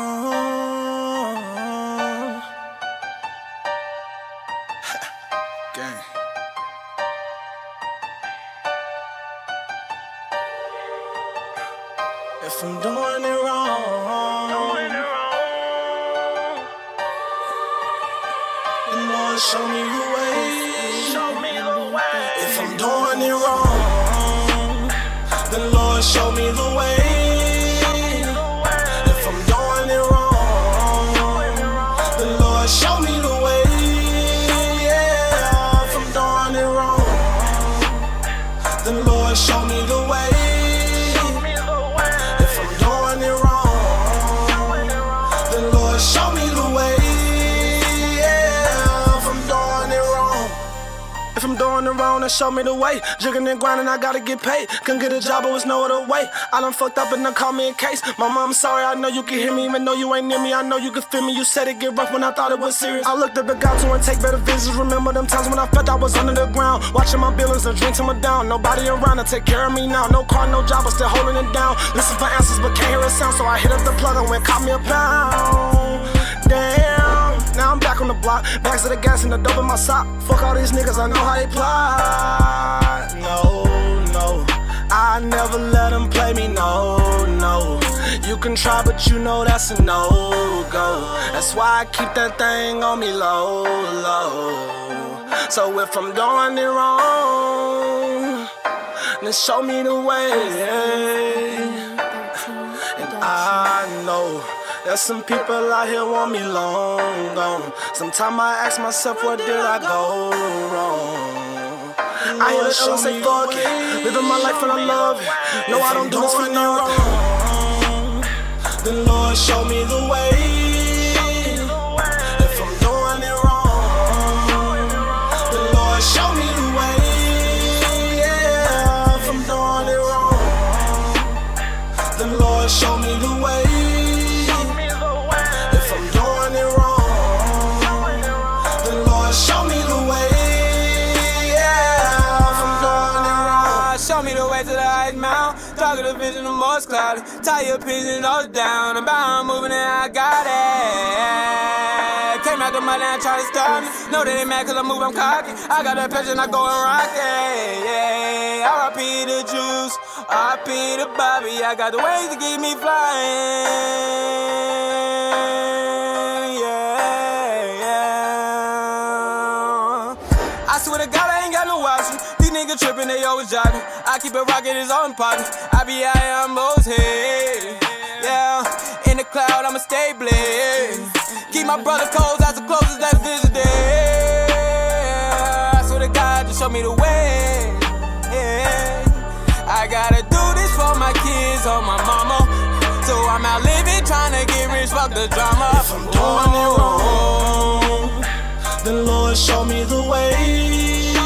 Oh. Gang. If I'm doing it wrong, then Lord, show me the way. If I'm doing it wrong, then Lord, show me the way. Lord, show me the doing it wrong, then show me the way. Jigging and grinding, I gotta get paid. Couldn't get a job, but was no other way. I done fucked up and done call me a case. Mama, I'm sorry, I know you can hear me, even though you ain't near me. I know you can feel me. You said it get rough when I thought it was serious. I looked up at God to and take better visions. Remember them times when I felt I was under the ground. Watching my billings and drinks them down. Nobody around to take care of me now. No car, no job, but still holding it down. Listen for answers, but can't hear a sound. So I hit up the plug and went, caught me a pound. Block. Bags to the gas and the dope in my sock. Fuck all these niggas, I know how they plot. No, no. I never let them play me, no, no. You can try, but you know that's a no go. That's why I keep that thing on me low, low. So if I'm doing it wrong, then show me the way. And I know there's some people out here want me long gone. Sometimes I ask myself, what did I go wrong? I hear the elders say fuck it, living my life and I love it. No, I don't do this for no wrong. Then Lord, show me the way. Mountain. Talk of the vision, the most cloudy. Tie your and all down. I'm bound, moving and I got it. Came out the mud and try to stop me. Know they ain't mad cause I move, I'm cocky. I got that passion, I go and rock it. Yeah, RIP the juice, RIP the Bobby. I got the ways to keep me flying. I swear to God, I ain't got no option. These niggas tripping, they always jogging. I keep it rocking, it's all important. I be high, I'm most head. Yeah, in the cloud, I'ma stay blessed. Keep my brother cold, that's the closest that's visited. I swear to God, just show me the way. Yeah. I gotta do this for my kids or my mama. So I'm out living, trying to get rich, fuck the drama. If I'm doing it wrong, Show me the way.